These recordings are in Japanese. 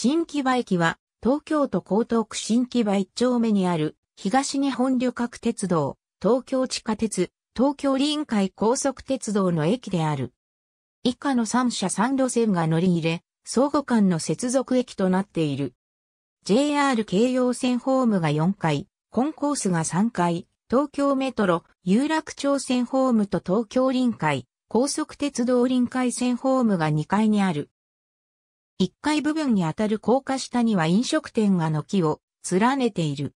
新木場駅は、東京都江東区新木場一丁目にある、東日本旅客鉄道、東京地下鉄、東京臨海高速鉄道の駅である。以下の3社3路線が乗り入れ、相互間の接続駅となっている。JR 京葉線ホームが4階、コンコースが3階、東京メトロ、有楽町線ホームと東京臨海、高速鉄道臨海線ホームが2階にある。1階部分にあたる高架下には飲食店が軒を連ねている。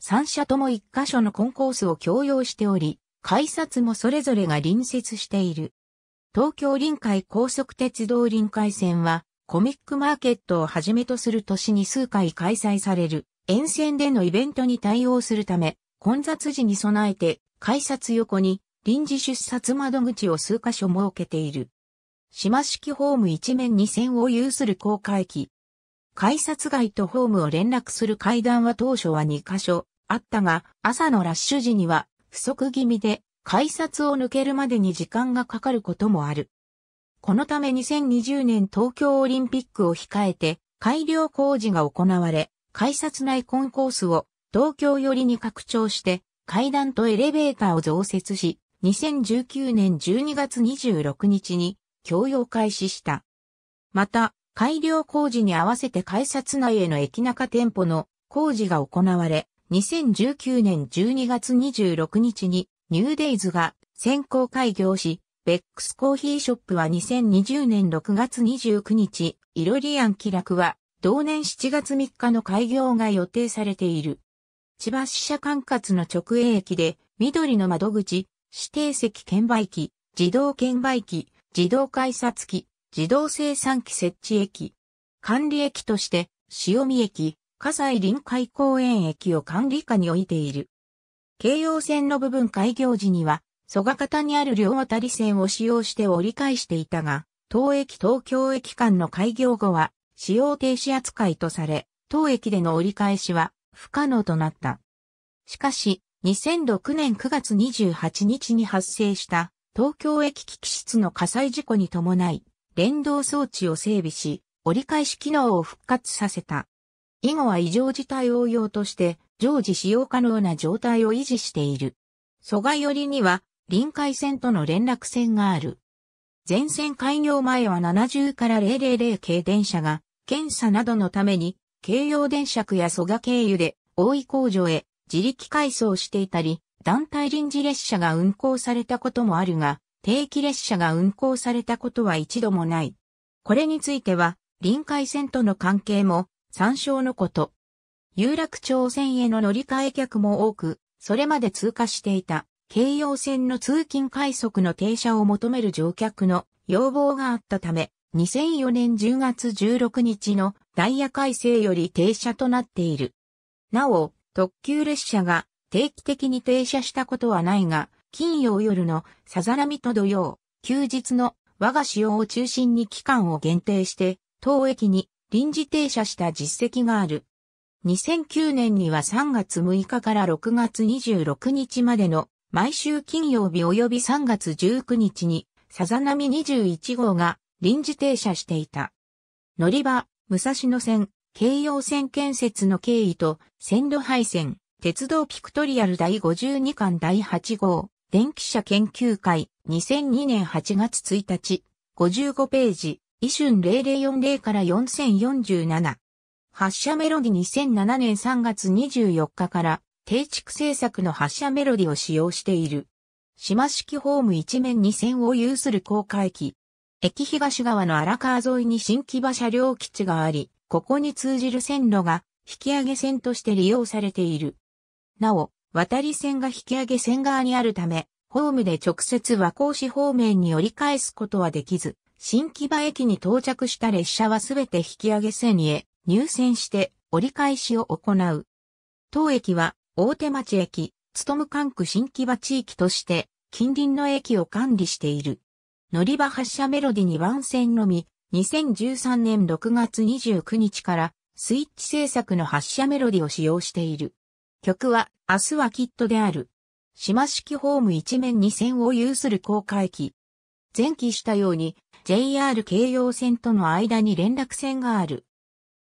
3社とも1箇所のコンコースを共用しており、改札もそれぞれが隣接している。東京臨海高速鉄道臨海線は、コミックマーケットをはじめとする年に数回開催される沿線でのイベントに対応するため、混雑時に備えて、改札横に臨時出札窓口を数箇所設けている。島式ホーム一面に線を有する高架駅。改札街とホームを連絡する階段は当初は2箇所あったが、朝のラッシュ時には不足気味で改札を抜けるまでに時間がかかることもある。このため2020年東京オリンピックを控えて改良工事が行われ、改札内コンコースを東京寄りに拡張して階段とエレベーターを増設し、2019年12月26日に供用開始した。また、改良工事に合わせて改札内への駅中店舗の工事が行われ、2019年12月26日にニューデイズが先行開業し、ベックスコーヒーショップは2020年6月29日、イロリアン気楽は同年7月3日の開業が予定されている。千葉支社管轄の直営駅で緑の窓口、指定席券売機、自動券売機、自動改札機、自動生産機設置駅、管理駅として、塩見駅、葛西臨海公園駅を管理下に置いている。京葉線の部分開業時には、蘇我方にある両渡り線を使用して折り返していたが、当駅東京駅間の開業後は、使用停止扱いとされ、当駅での折り返しは不可能となった。しかし、2006年9月28日に発生した東京駅機器室の火災事故に伴い、連動装置を整備し、折り返し機能を復活させた。以後は異常事態応用として常時使用可能な状態を維持している。蘇我寄りには臨海線との連絡線がある。全線開業前は70から000系電車が検査などのために京葉電車区や蘇我経由で大井工場へ自力改装していたり、団体臨時列車が運行されたこともあるが、定期列車が運行されたことは一度もない。これについては、臨海線との関係も参照のこと。有楽町線への乗り換え客も多く、それまで通過していた、京葉線の通勤快速の停車を求める乗客の要望があったため、2004年10月16日のダイヤ改正より停車となっている。なお、特急列車が定期的に停車したことはないが、金曜夜のさざ波と土曜、休日の我が使用を中心に期間を限定して、当駅に臨時停車した実績がある。2009年には3月6日から6月26日までの毎週金曜日及び3月19日にさざ波21号が臨時停車していた。乗り場、武蔵野線、京葉線建設の経緯と線路配線、鉄道ピクトリアル第52巻第8号、電気車研究会、2002年8月1日、55ページ、イシュン0040から4047。発車メロディ2007年3月24日から定畜制作の発車メロディを使用している。島式ホーム一面に線を有する高架駅。駅東側の荒川沿いに新木場車両基地があり、ここに通じる線路が引き上げ線として利用されている。なお、渡り線が引き上げ線側にあるため、ホームで直接和光市方面に折り返すことはできず、新木場駅に到着した列車はすべて引き上げ線へ入線して折り返しを行う。当駅は大手町駅、務管区新木場地域として近隣の駅を管理している。乗り場発車メロディに番線のみ、2013年6月29日からスイッチ制作の発車メロディを使用している。曲は、明日はきっとである。島式ホーム一面に線を有する高架駅。前期したように、JR 京葉線との間に連絡線がある。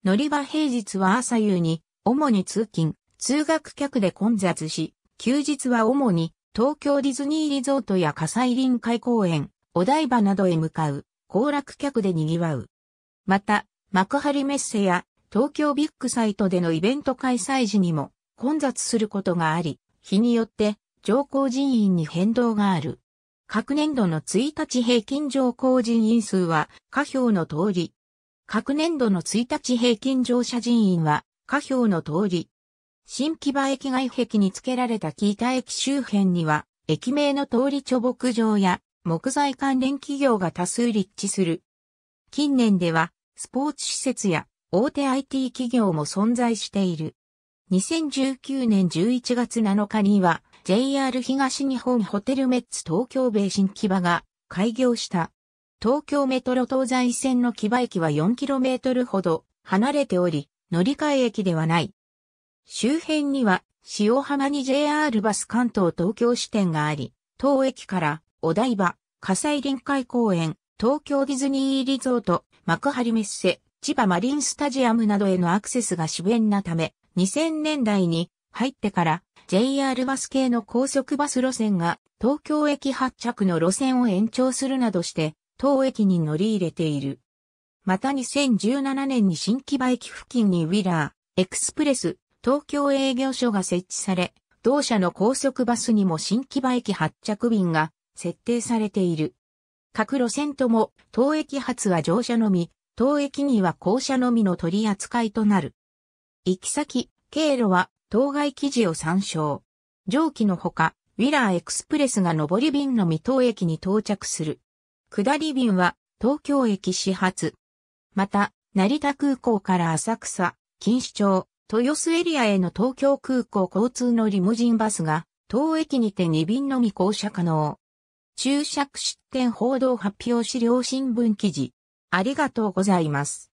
乗り場平日は朝夕に、主に通勤、通学客で混雑し、休日は主に東京ディズニーリゾートや火災臨海公園、お台場などへ向かう、行楽客で賑わう。また、幕張メッセや東京ビッグサイトでのイベント開催時にも混雑することがあり、日によって乗降人員に変動がある。各年度の1日平均乗降人員数は下表の通り。各年度の1日平均乗車人員は下表の通り。新木場駅外壁に付けられた北駅周辺には、駅名の通り貯木場や木材関連企業が多数立地する。近年では、スポーツ施設や大手 IT 企業も存在している。2019年11月7日には、JR 東日本ホテルメッツ東京ベイ新木場が開業した。東京メトロ東西線の木場駅は 4km ほど離れており、乗り換え駅ではない。周辺には、塩浜に JR バス関東東京支店があり、当駅からお台場、火災臨海公園、東京ディズニーリゾート、幕張メッセ、千葉マリンスタジアムなどへのアクセスが主便なため、2000年代に入ってから JR バス系の高速バス路線が東京駅発着の路線を延長するなどして当駅に乗り入れている。また2017年に新木場駅付近にウィラー、エクスプレス、東京営業所が設置され、同社の高速バスにも新木場駅発着便が設定されている。各路線とも、当駅発は乗車のみ、当駅には降車のみの取り扱いとなる。行き先、経路は、当該記事を参照。上記のほか、ウィラーエクスプレスが上り便の未当駅に到着する。下り便は、東京駅始発。また、成田空港から浅草、錦糸町、豊洲エリアへの東京空港交通のリムジンバスが、当駅にて2便のみ降車可能。注釈出展報道発表資料新聞記事。ありがとうございます。